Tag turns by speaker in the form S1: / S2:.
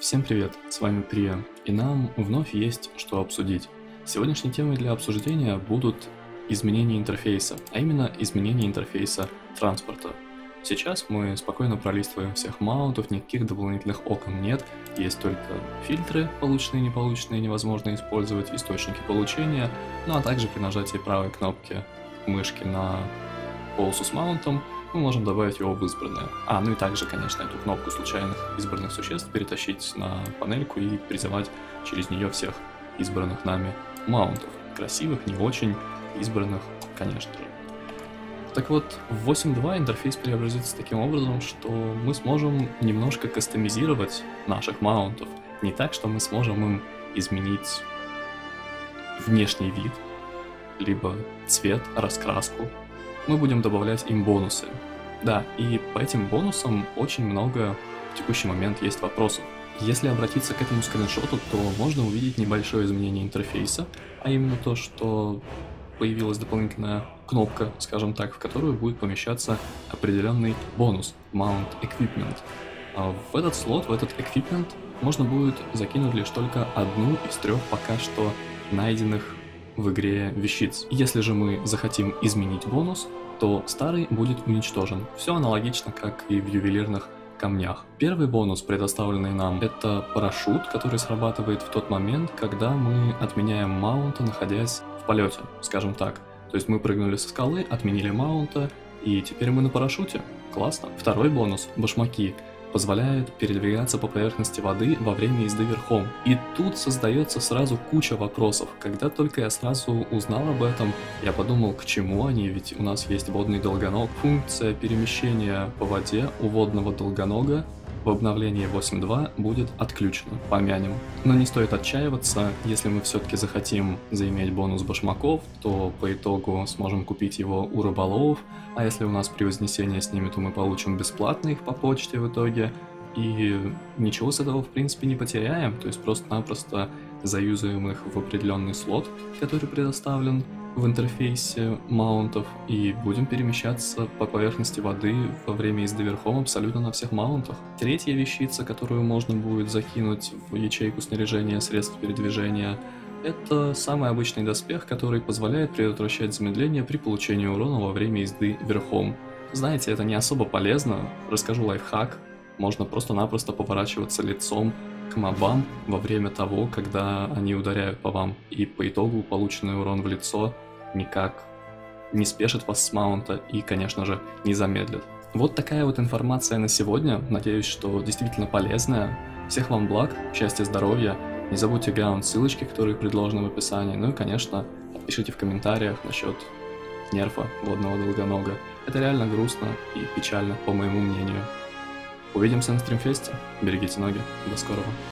S1: Всем привет, с вами Прия, и нам вновь есть что обсудить. Сегодняшней темой для обсуждения будут изменения интерфейса, а именно изменения интерфейса транспорта. Сейчас мы спокойно пролистываем всех маунтов, никаких дополнительных окон нет, есть только фильтры, полученные и неполученные, невозможно использовать, источники получения, ну а также при нажатии правой кнопки мышки на полосу с маунтом мы можем добавить его в избранное. А, ну и также, конечно, эту кнопку случайных избранных существ перетащить на панельку и призывать через нее всех избранных нами маунтов. Красивых, не очень, избранных, конечно же. Так вот, в 8.2 интерфейс преобразится таким образом, что мы сможем немножко кастомизировать наших маунтов. Не так, что мы сможем им изменить внешний вид, либо цвет, раскраску, мы будем добавлять им бонусы. Да, и по этим бонусам очень много в текущий момент есть вопросов. Если обратиться к этому скриншоту, то можно увидеть небольшое изменение интерфейса, а именно то, что появилась дополнительная кнопка, скажем так, в которую будет помещаться определенный бонус Mount Equipment. А в этот слот, в этот Equipment можно будет закинуть лишь только одну из трех пока что найденных в игре вещиц. Если же мы захотим изменить бонус, то старый будет уничтожен. Все аналогично, как и в ювелирных камнях. Первый бонус, предоставленный нам, это парашют, который срабатывает в тот момент, когда мы отменяем маунта, находясь в полете, скажем так. То есть мы прыгнули со скалы, отменили маунта, и теперь мы на парашюте. Классно. Второй бонус – башмаки позволяет передвигаться по поверхности воды во время езды верхом. И тут создается сразу куча вопросов. Когда только я сразу узнал об этом, я подумал, к чему они, ведь у нас есть водный долгоног. Функция перемещения по воде у водного долгонога в обновлении 8.2 будет отключено, помянем. Но не стоит отчаиваться, если мы все-таки захотим заиметь бонус башмаков, то по итогу сможем купить его у рыболовов, а если у нас при вознесении с ними, то мы получим бесплатно их по почте в итоге, и ничего с этого в принципе не потеряем, то есть просто-напросто заюзаем их в определенный слот, который предоставлен, в интерфейсе маунтов и будем перемещаться по поверхности воды во время езды верхом абсолютно на всех маунтах. Третья вещица, которую можно будет закинуть в ячейку снаряжения средств передвижения, это самый обычный доспех, который позволяет предотвращать замедление при получении урона во время езды верхом. Знаете, это не особо полезно, расскажу лайфхак. Можно просто-напросто поворачиваться лицом к мобам во время того, когда они ударяют по вам, и по итогу полученный урон в лицо никак не спешит вас с маунта и, конечно же, не замедлит. Вот такая вот информация на сегодня. Надеюсь, что действительно полезная. Всех вам благ, счастья, здоровья. Не забудьте глянуть ссылочки, которые предложены в описании. Ну и, конечно, пишите в комментариях насчет нерфа водного долгонога. Это реально грустно и печально, по моему мнению. Увидимся на стримфесте. Берегите ноги. До скорого.